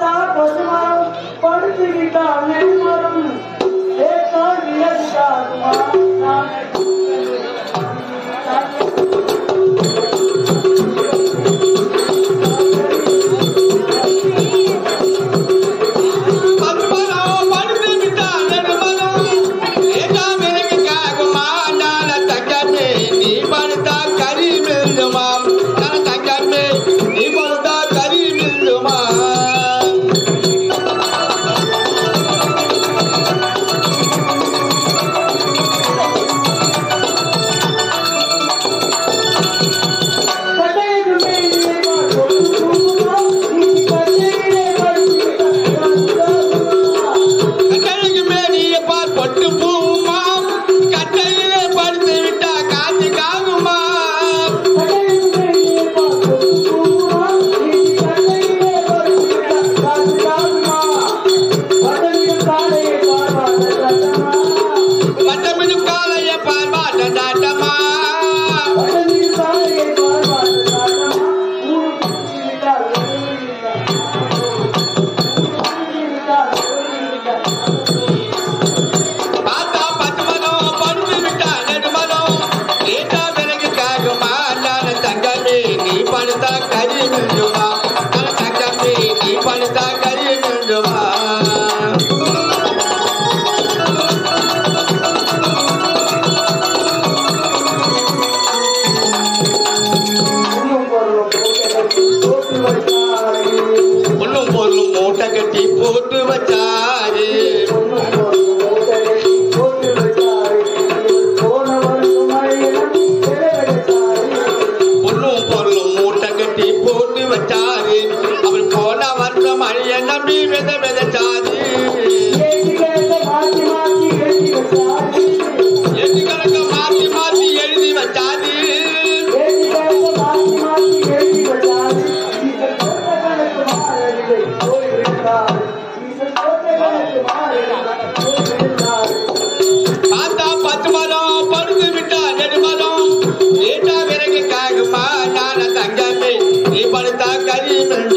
माता पद्मा पंडित गीता போட்டு வச்சாரு. பொண்ணும் பொருளும் மூட்டை கட்டி போட்டு வச்சாரு. அவர் போன வருஷம் அழிய நம்பி வித விதைச்சாரு Amen.